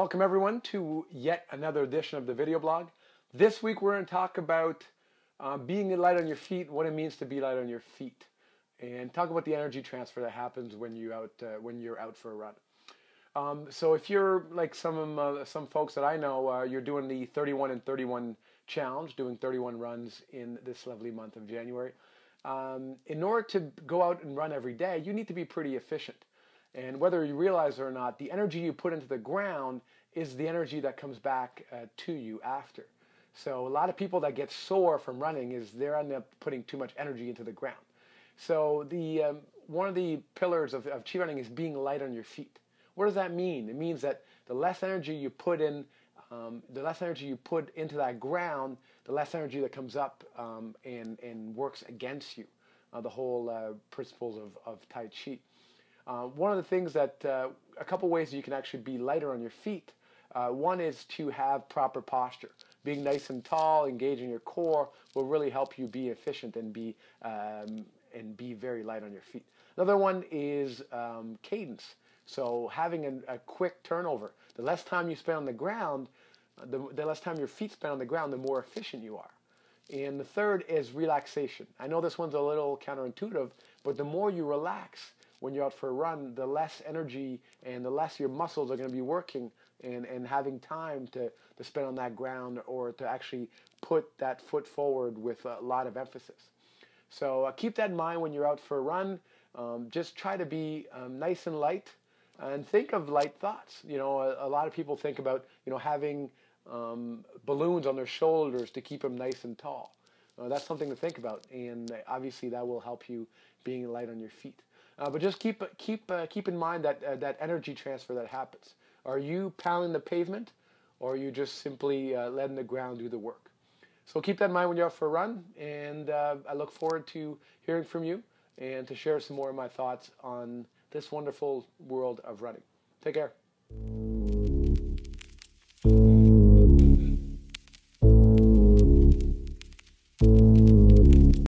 Welcome everyone to yet another edition of the video blog. This week we're going to talk about uh, being light on your feet, what it means to be light on your feet, and talk about the energy transfer that happens when you out uh, when you're out for a run. Um, so if you're like some uh, some folks that I know, uh, you're doing the 31 and 31 challenge, doing 31 runs in this lovely month of January. Um, in order to go out and run every day, you need to be pretty efficient. And whether you realize it or not, the energy you put into the ground is the energy that comes back uh, to you after. So a lot of people that get sore from running is they're end up putting too much energy into the ground. So the um, one of the pillars of, of ChiRunning is being light on your feet. What does that mean? It means that the less energy you put in, um, the less energy you put into that ground, the less energy that comes up um, and, and works against you. Uh, the whole uh, principles of, of Tai Chi. Uh, one of the things that, uh, a couple ways you can actually be lighter on your feet. Uh, one is to have proper posture. Being nice and tall, engaging your core will really help you be efficient and be, um, and be very light on your feet. Another one is um, cadence. So having a, quick turnover. The less time you spend on the ground, the, the less time your feet spend on the ground, the more efficient you are. And the third is relaxation. I know this one's a little counterintuitive, but the more you relax, when you're out for a run, the less energy and the less your muscles are going to be working and, and having time to, to spend on that ground or to actually put that foot forward with a lot of emphasis. So uh, keep that in mind when you're out for a run. Um, just try to be um, nice and light and think of light thoughts. You know, a, a lot of people think about, you know, having um, balloons on their shoulders to keep them nice and tall. Uh, that's something to think about, and obviously that will help you being light on your feet. Uh, but just keep keep uh, keep in mind that uh, that energy transfer that happens. Are you pounding the pavement, or are you just simply uh, letting the ground do the work? So keep that in mind when you're out for a run, and uh, I look forward to hearing from you and to share some more of my thoughts on this wonderful world of running. Take care.